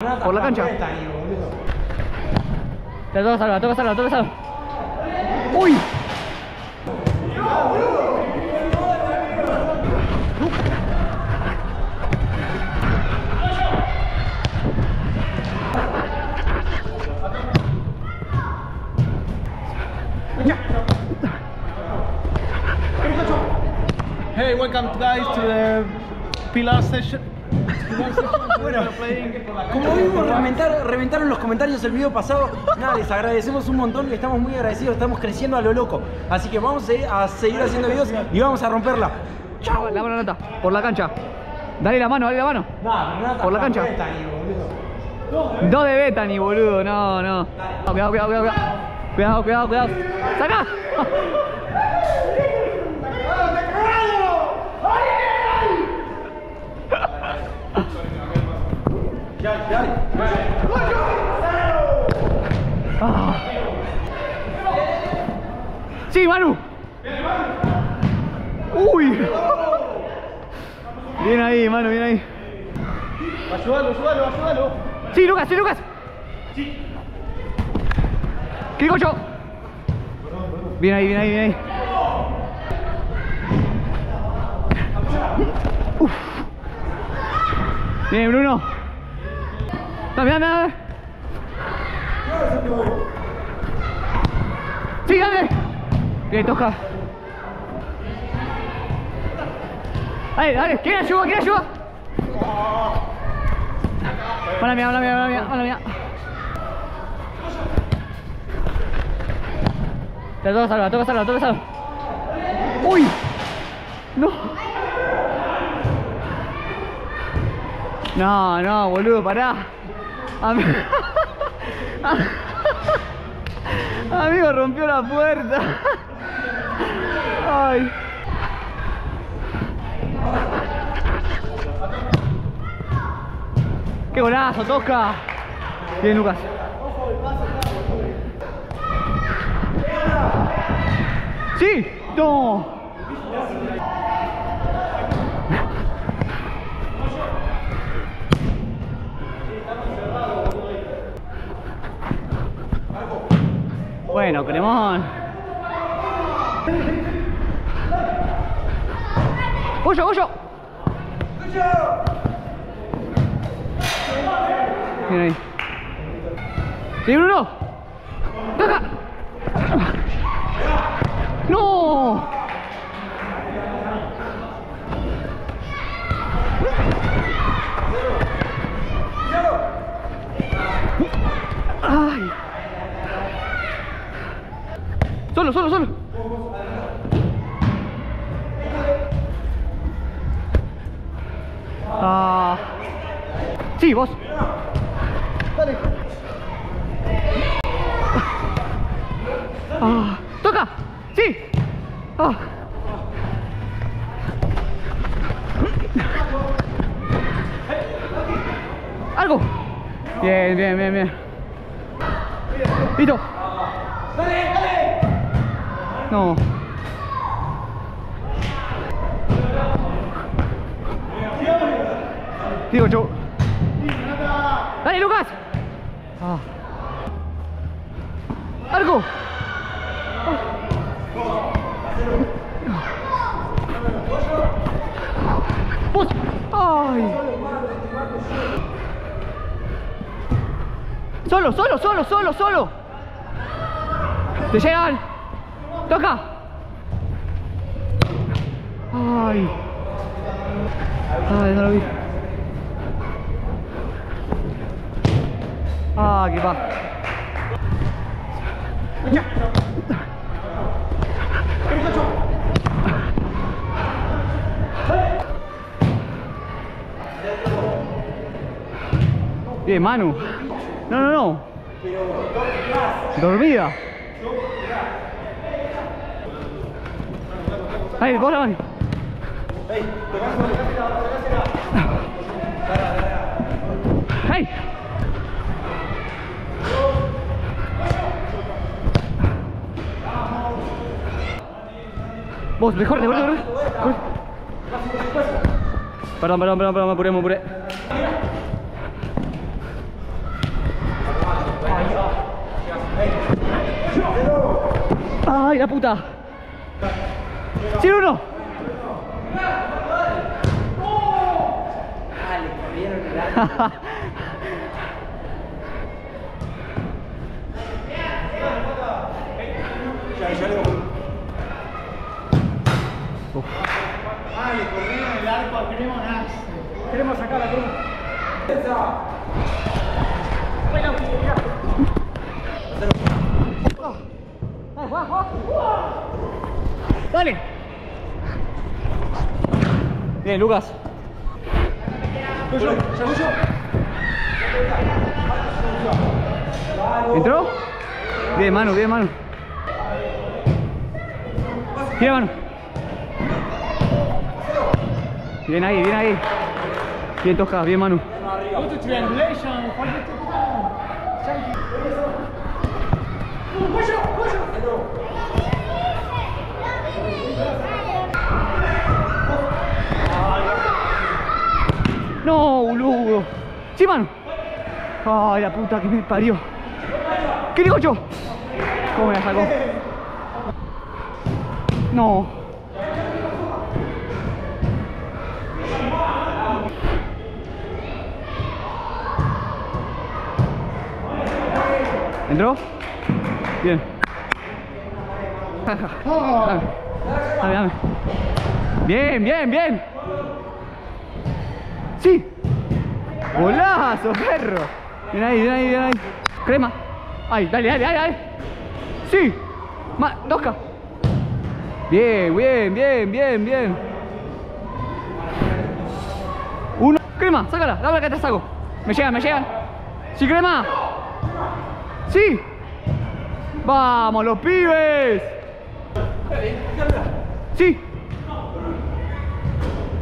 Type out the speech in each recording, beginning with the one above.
Por la cancha. Te toca salva, toca salva, toca salva. ¡Uy! Hey, welcome guys to the Pilar session. Bueno, como vimos reventar, reventaron los comentarios el video pasado, nada, les agradecemos un montón, estamos muy agradecidos, estamos creciendo a lo loco. Así que vamos a, ir a seguir haciendo videos y vamos a romperla. Chao. La mano nata, por la cancha. Dale la mano, dale la mano. Por la cancha. No de Bethany, boludo, no, no. Cuidado, cuidado, cuidado, cuidado. Cuidado, cuidado, cuidado. ¡Saca! Ah. Sí, Manu. Uy. Bien ahí, Manu, bien ahí. Ayúdalo, ayúdalo, ayúdalo. Sí, Lucas, sí, Lucas. ¿Qué digo yo? Bien ahí, bien ahí, bien ahí. Uf. Bien, Bruno. Dame. Sí, dame. Bien, toca. Dale, dale. ¿Quién ayuda? ¿Quién ayuda? Mala mía, mala mía, mala mía, mala mía. Te toca salva, toca salva, toca salva. ¡Uy! No. No, no, boludo, pará. Am- Amigo, rompió la puerta. Ay. ¡Qué golazo, toca! Bien, Lucas. ¡Sí! ¡No! Bueno, Cremón. ¡Pollo, pollo! Bien ahí. ¡Sí, Bruno! ¡Toca! ¡No! ¡Ay! Solo, solo, solo. Ah. Sí, vos. Ah, toca. Sí. Ah. Algo. Bien, bien, bien, bien. Listo. No. Digo yo. Dale, Lucas. Ah. Vos. Ay. Solo, solo, solo, solo, solo. Te llegan. Toca. Ay. Ay, no lo vi. Ah, qué va. Bien, Manu. No, no, no. Dormida. Ahí, bola, ahí. Hey, ¡Hey! Vos, mejor, devuelve, devuelve. Perdón, perdón, perdón, perdón, me apuré, me apuré. ¡Ay, la puta! ¡Sí, uno! Queremos sacar la crema. ¡Dale! Bien, Lucas. ¿Entró? Bien, mano, bien, mano. Bien, mano. Bien ahí, bien ahí. Bien toca, bien, mano. Boludo. Sí, mano. Ay, la puta que me parió. ¿Qué digo yo? ¿Cómo me la? No. ¿Entró? Bien. Dame. Bien, bien, bien. Sí. Golazo, perro. Bien ahí, bien ahí, bien ahí. Crema. Ahí, dale, dale, dale. Sí. Ma, toca. Bien, bien, bien, bien, bien. Uno. Crema, sácala. Dame que te saco. Me llegan, me llegan. Sí, crema. Sí. Vamos, los pibes. Sí.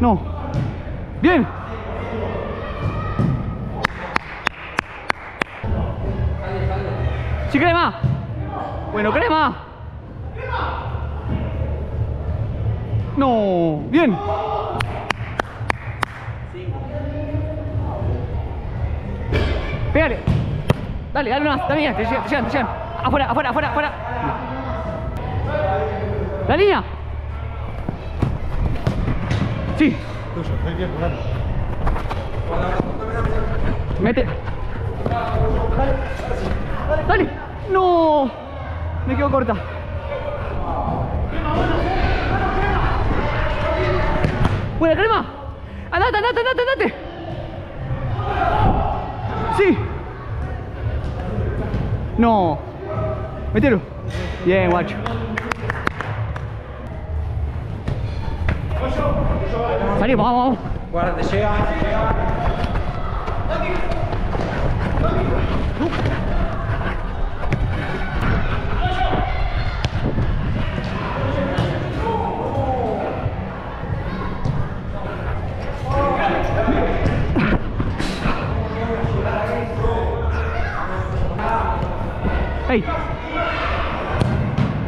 No. Bien. Sí, crema. Bueno, crema. No. Bien. Pégale. Dale, dale más. Dale, te llegan, te llegan. Afuera, afuera, afuera, afuera. La línea. Sí. Mete. No. Me quedo corta. Buena crema. Andate, andate, andate, andate. Sí. No. Mételo. Bien, guacho. Salimos, vamos, vamos. Guarda, te llega.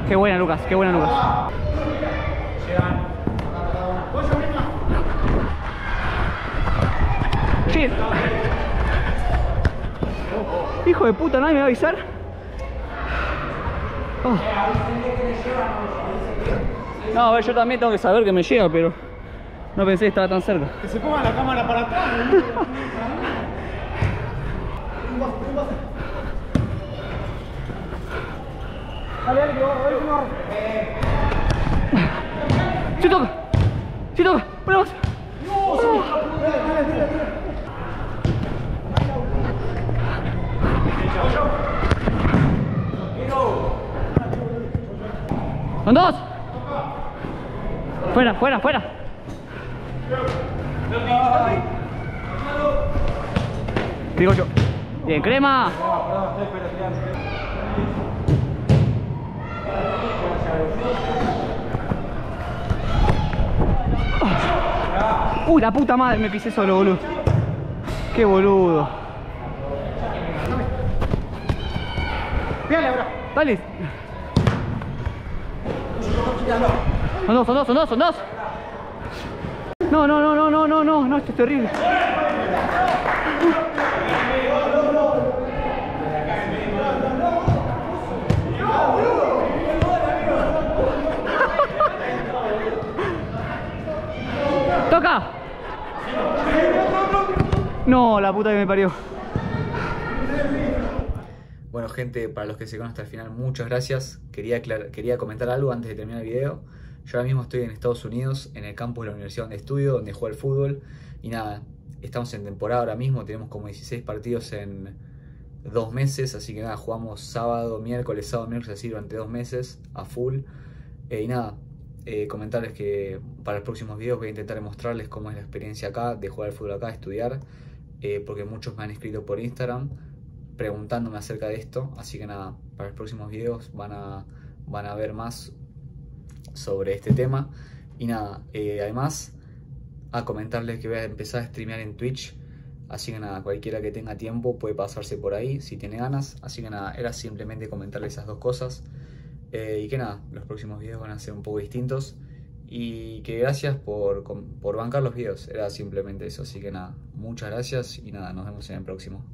Qué buena, Lucas, qué buena, Lucas. Shit. Hijo de puta, nadie me va a avisar. Oh. No, a ver, yo también tengo que saber que me llega, pero no pensé que estaba tan cerca. Que se ponga la cámara para atrás. ¡Una más! ¡Son dos! ¡Fuera, fuera, fuera! Digo yo. Bien, crema. Uy, la puta madre, me pisé solo, boludo. Qué boludo. Pégale ahora. Dale. Son dos, son dos, son dos, son dos. No, no, no, no, no, no, no, no, esto es terrible. No, la puta que me parió. Bueno, gente, para los que se quedaron hasta el final, muchas gracias. Quería, quería comentar algo antes de terminar el video. Yo ahora mismo estoy en Estados Unidos, en el campus de la Universidad donde estudio, donde juego al fútbol. Y nada, estamos en temporada ahora mismo, tenemos como 16 partidos en dos meses, así que nada, jugamos sábado, miércoles, sábado, miércoles, así durante dos meses a full. Eh, y nada, eh, comentarles que para los próximos videos voy a intentar mostrarles cómo es la experiencia acá, de jugar al fútbol acá, estudiar, eh, porque muchos me han escrito por Instagram preguntándome acerca de esto, así que nada, para los próximos videos van a, van a ver más sobre este tema. Y nada, además a comentarles que voy a empezar a streamear en Twitch. Así que nada, cualquiera que tenga tiempo puede pasarse por ahí si tiene ganas. Así que nada, era simplemente comentarles esas dos cosas. Eh, y que nada, los próximos videos van a ser un poco distintos. Y que gracias por, por bancar los videos. Era simplemente eso. Así que nada, muchas gracias y nada, nos vemos en el próximo.